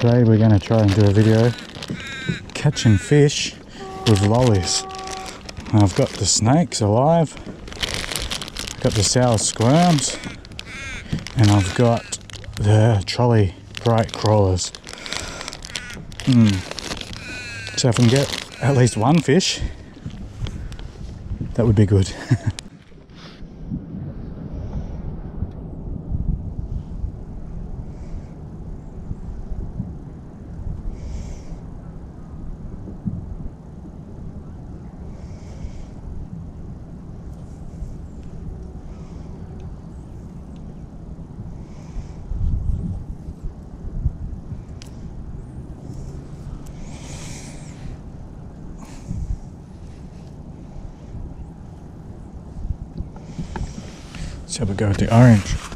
Today we're going to try and do a video catching fish with lollies. And I've got the snakes alive, I've got the sour squirms, and I've got the Trolli Brite Crawlers. Hmm. So if I can get at least one fish, that would be good. So we go with the orange.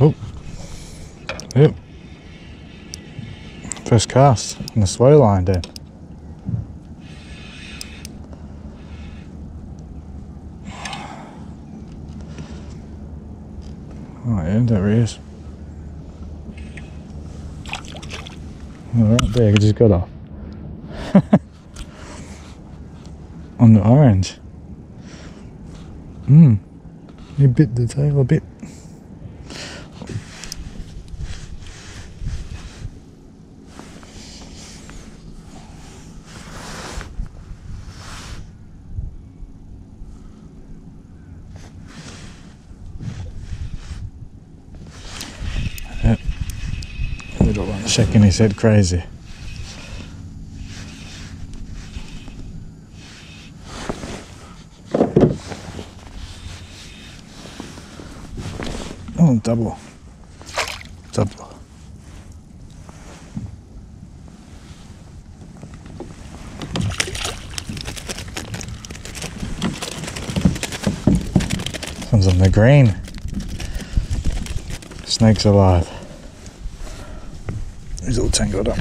Oh. Yep. First cast on the slow line there. Oh yeah, there he is. Right there, he just got off. on the orange. Mmm. He bit the tail a bit. One shaking his head crazy. Oh, double. Double. One's on the green. Snake's alive. He's all tangled up.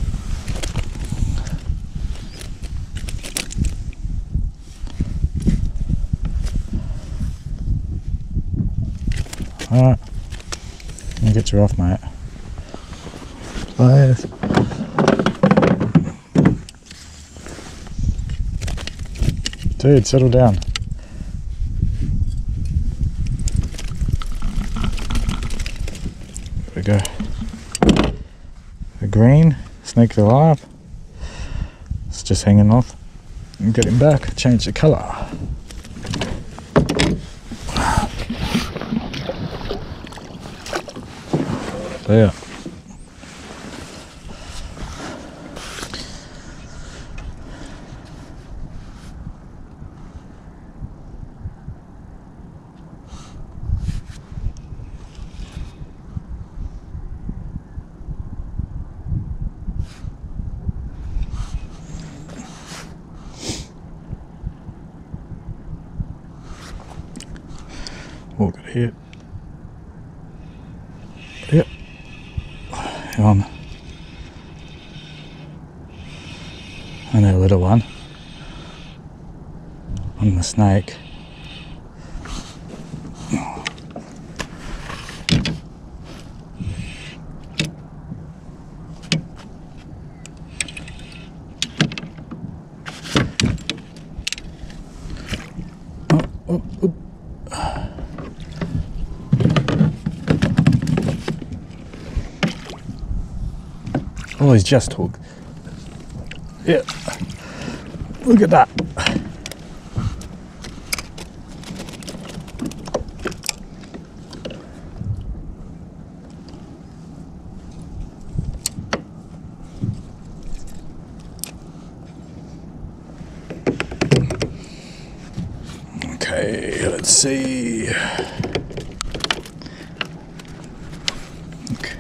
Alright. Let me get you off, mate. Players. Dude, settle down. There we go. Green, snake's alive. It's just hanging off. And get him back, change the colour. There. Oh, good hit. Yep. On. And a little one. On the snake. Oh, oh, oh. Oh, he's just hooked. Yeah. Look at that. Okay, let's see. Okay.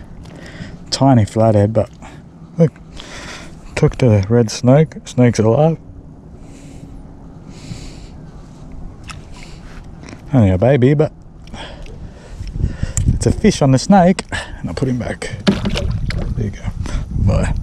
Tiny flathead, but took the red snake. Snake's alive. Only a baby, but it's a fish on the snake. And I'll put him back. There you go. Bye.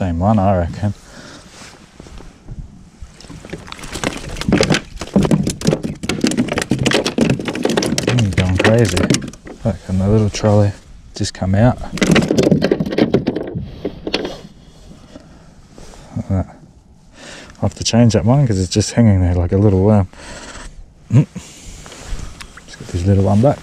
Same one, I reckon. Mm, going crazy. Look, and the little Trolli just come out. I'll have to change that one because it's just hanging there like a little worm. Mm. Just get this little one back.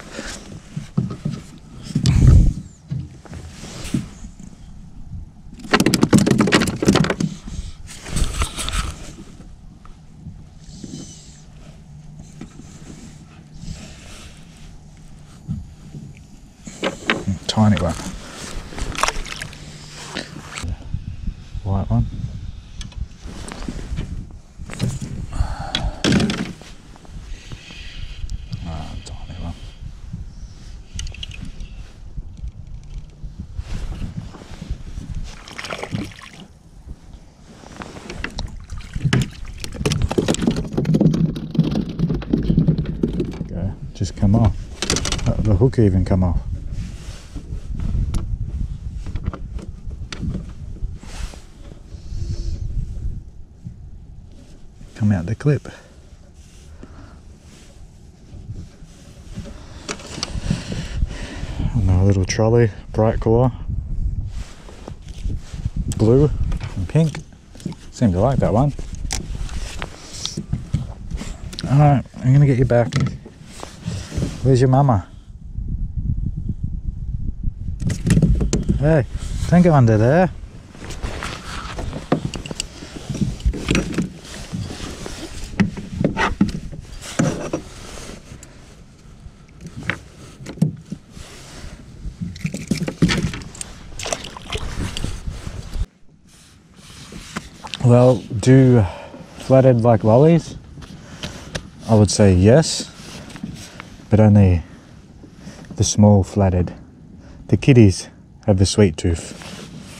Tiny one. White one. Ah, just come off. Uh, The hook even come off. Come out the clip. And a little Trolli, bright colour, blue and pink. Seem to like that one. Alright, I'm gonna get you back. Where's your mama? Hey, don't go under there. Well, do flathead like lollies? I would say yes, but only the small flathead. The kiddies have the sweet tooth.